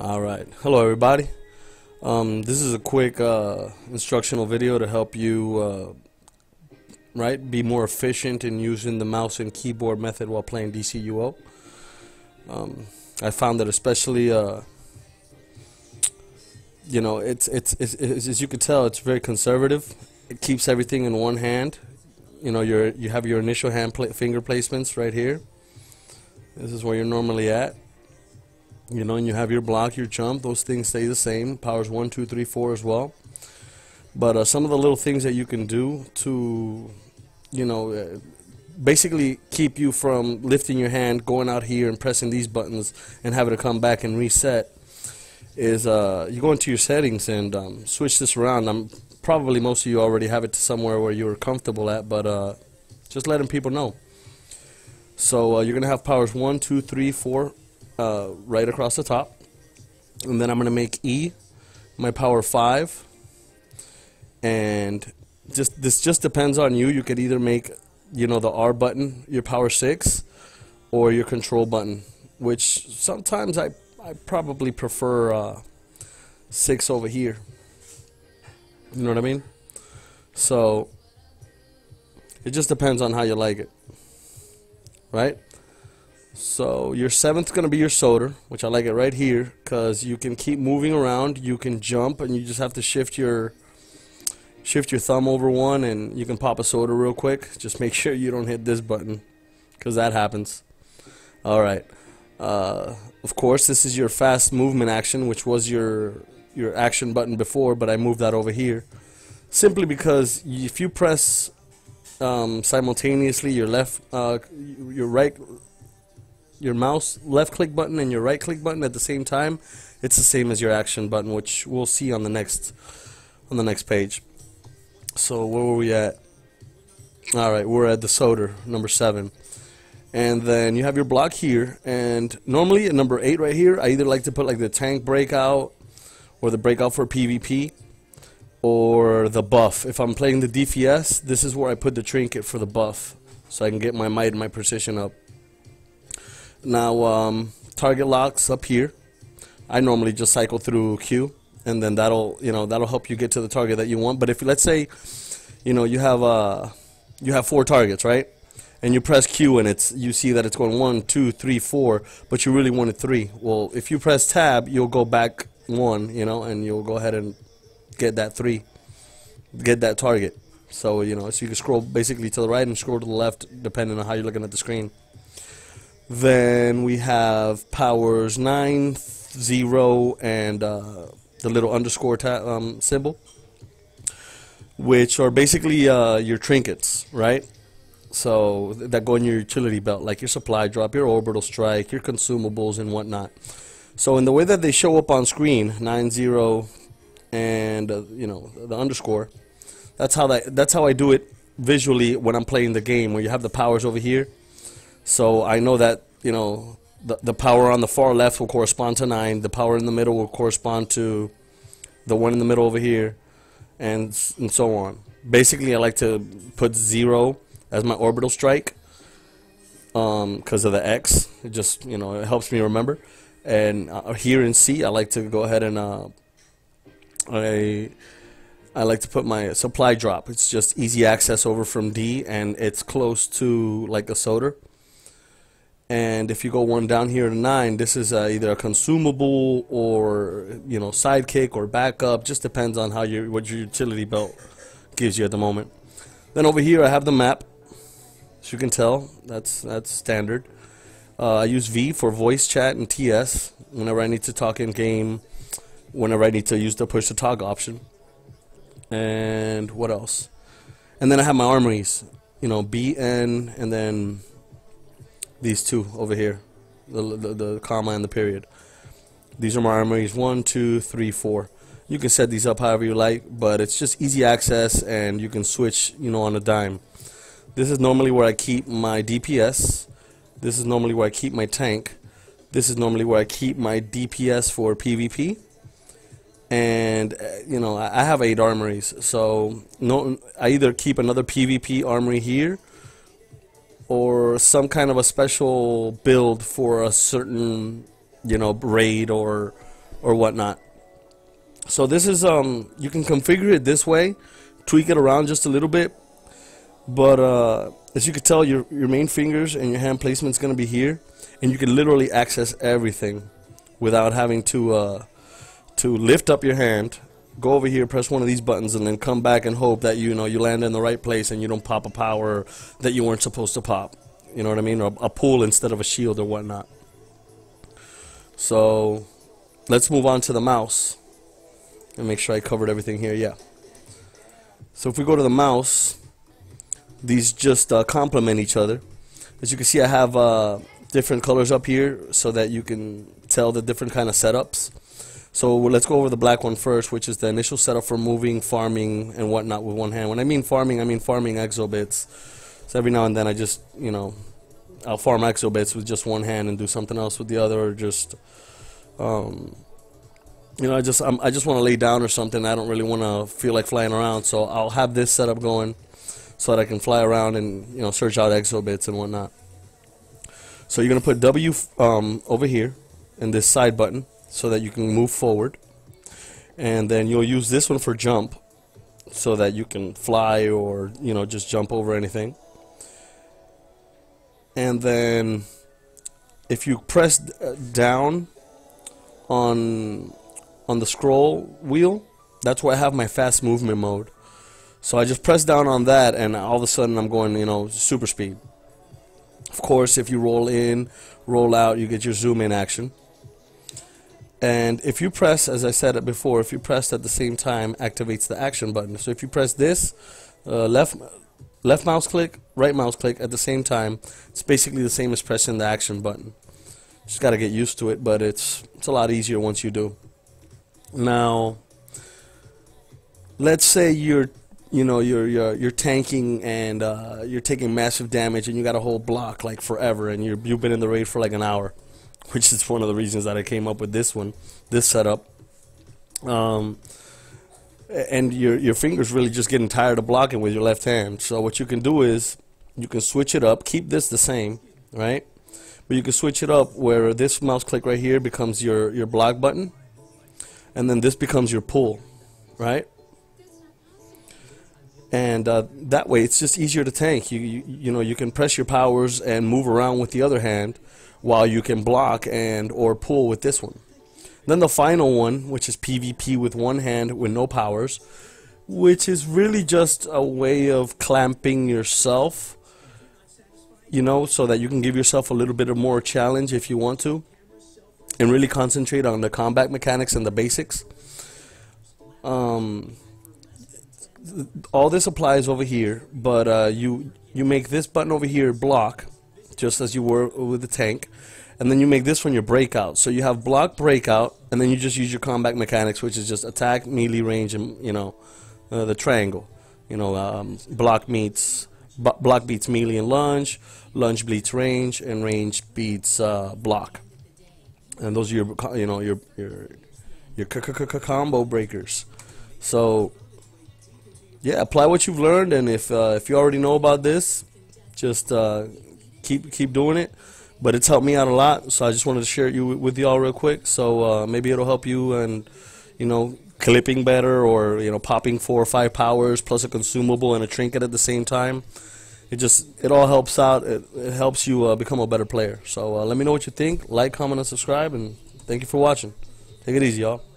All right. Hello, everybody. Um, this is a quick uh, instructional video to help you, uh, right, be more efficient in using the mouse and keyboard method while playing DCUO. Um, I found that especially, uh, you know, it's, it's, it's, it's as you can tell, it's very conservative. It keeps everything in one hand. You know, your you have your initial hand finger placements right here. This is where you're normally at you know, and you have your block, your jump, those things stay the same. Powers one, two, three, four as well. But uh, some of the little things that you can do to, you know, uh, basically keep you from lifting your hand, going out here and pressing these buttons and having to come back and reset is uh, you go into your settings and um, switch this around. I'm probably most of you already have it to somewhere where you're comfortable at, but uh, just letting people know. So uh, you're gonna have powers one, two, three, four, uh, right across the top. And then I'm going to make E my power 5. And just this just depends on you. You could either make, you know, the R button your power 6 or your control button, which sometimes I, I probably prefer uh, 6 over here. You know what I mean? So it just depends on how you like it. Right? So your seventh is going to be your soda, which I like it right here because you can keep moving around. You can jump, and you just have to shift your shift your thumb over one, and you can pop a soda real quick. Just make sure you don't hit this button because that happens. All right. Uh, of course, this is your fast movement action, which was your your action button before, but I moved that over here simply because if you press um, simultaneously your left, uh, your right your mouse left click button and your right click button at the same time, it's the same as your action button, which we'll see on the next on the next page. So where were we at? All right, we're at the soda number seven, and then you have your block here. And normally at number eight right here, I either like to put like the tank breakout or the breakout for PvP or the buff. If I'm playing the DPS, this is where I put the trinket for the buff, so I can get my might and my precision up. Now, um, target locks up here. I normally just cycle through Q, and then that'll you know that'll help you get to the target that you want. But if let's say, you know, you have uh, you have four targets, right? And you press Q, and it's you see that it's going one, two, three, four, but you really wanted three. Well, if you press Tab, you'll go back one, you know, and you'll go ahead and get that three, get that target. So you know, so you can scroll basically to the right and scroll to the left, depending on how you're looking at the screen. Then we have powers 9, 0, and uh, the little underscore um, symbol, which are basically uh, your trinkets, right? So that go in your utility belt, like your supply drop, your orbital strike, your consumables, and whatnot. So in the way that they show up on screen, 9, 0, and uh, you know the underscore, that's how that that's how I do it visually when I'm playing the game. Where you have the powers over here so I know that, you know, the, the power on the far left will correspond to 9. The power in the middle will correspond to the one in the middle over here, and, and so on. Basically, I like to put 0 as my orbital strike because um, of the X. It just, you know, it helps me remember. And uh, here in C, I like to go ahead and uh, I, I like to put my supply drop. It's just easy access over from D, and it's close to like a soda and if you go one down here to nine, this is uh, either a consumable or you know sidekick or backup. Just depends on how your what your utility belt gives you at the moment. Then over here I have the map. As you can tell, that's that's standard. Uh, I use V for voice chat and TS whenever I need to talk in game. Whenever I need to use the push to talk option. And what else? And then I have my armories. You know, BN and then these two over here, the, the, the comma and the period. These are my armories, one, two, three, four. You can set these up however you like, but it's just easy access and you can switch, you know, on a dime. This is normally where I keep my DPS. This is normally where I keep my tank. This is normally where I keep my DPS for PvP. And, uh, you know, I have eight armories. So no, I either keep another PvP armory here or some kind of a special build for a certain, you know, raid or or whatnot. So this is um you can configure it this way, tweak it around just a little bit, but uh, as you can tell, your your main fingers and your hand placement is going to be here, and you can literally access everything without having to uh, to lift up your hand, go over here, press one of these buttons, and then come back and hope that you know you land in the right place and you don't pop a power that you weren't supposed to pop. You know what I mean? Or a pool instead of a shield or whatnot. So let's move on to the mouse and make sure I covered everything here. Yeah. So if we go to the mouse, these just uh, complement each other. As you can see, I have uh, different colors up here so that you can tell the different kind of setups. So let's go over the black one first, which is the initial setup for moving, farming, and whatnot with one hand. When I mean farming, I mean farming exobits. So every now and then I just, you know, I'll farm exobits with just one hand and do something else with the other, or just, um, you know, I just I'm, i just want to lay down or something. I don't really want to feel like flying around, so I'll have this setup going so that I can fly around and you know search out exobits and whatnot. So you're gonna put W um, over here in this side button so that you can move forward, and then you'll use this one for jump so that you can fly or you know just jump over anything. And then if you press uh, down on on the scroll wheel that's where I have my fast movement mode. So I just press down on that and all of a sudden I'm going you know super speed. Of course if you roll in roll out you get your zoom in action and if you press as I said it before if you press at the same time activates the action button so if you press this uh, left left mouse click, right mouse click at the same time. It's basically the same as pressing the action button. Just got to get used to it, but it's it's a lot easier once you do. Now, let's say you're you know you're you're, you're tanking and uh, you're taking massive damage and you got a whole block like forever and you you've been in the raid for like an hour, which is one of the reasons that I came up with this one, this setup. Um, and your your fingers really just getting tired of blocking with your left hand. So what you can do is you can switch it up, keep this the same, right? But you can switch it up where this mouse click right here becomes your your block button, and then this becomes your pull, right? And uh, that way it's just easier to tank. You, you you know you can press your powers and move around with the other hand, while you can block and or pull with this one. Then the final one, which is PvP with one hand with no powers, which is really just a way of clamping yourself, you know, so that you can give yourself a little bit of more challenge if you want to, and really concentrate on the combat mechanics and the basics. Um, all this applies over here, but uh, you you make this button over here block, just as you were with the tank, and then you make this one your breakout. So you have block breakout, and then you just use your combat mechanics, which is just attack, melee, range, and you know uh, the triangle. You know, um, block meets block beats melee and lunge, lunge beats range, and range beats uh, block. And those are your you know your your your combo breakers. So yeah, apply what you've learned, and if uh, if you already know about this, just uh, keep keep doing it but it's helped me out a lot. So I just wanted to share it you with y'all real quick. So uh, maybe it'll help you and you know clipping better or you know popping four or five powers plus a consumable and a trinket at the same time. It just it all helps out. It, it helps you uh, become a better player. So uh, let me know what you think. Like, comment, and subscribe. And thank you for watching. Take it easy, y'all.